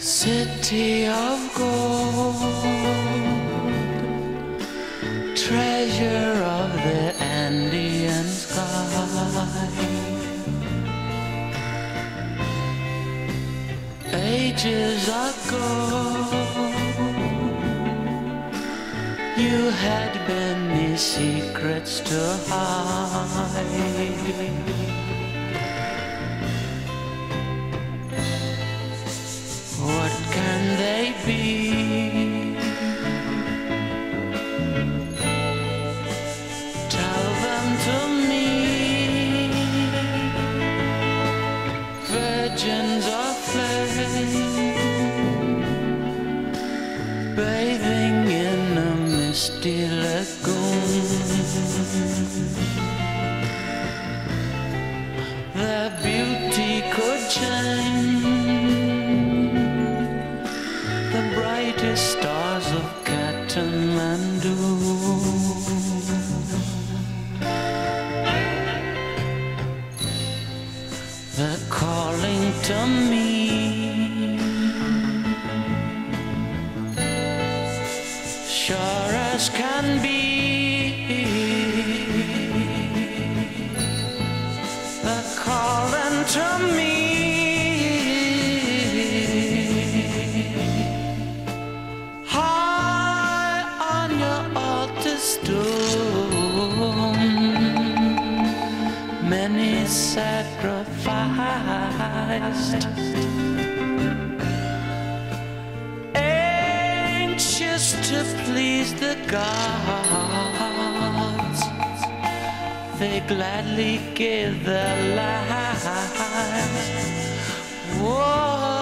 City of gold, treasure of the Andean sky. Ages ago, you had many secrets to hide. Misty lagoon. Their beauty could change the brightest stars of Kathmandu. They're calling to me. As can be. They're calling to me. High on your altar stone, many sacrificed. Anxious to please the gods, they gladly give their lives. Whoa.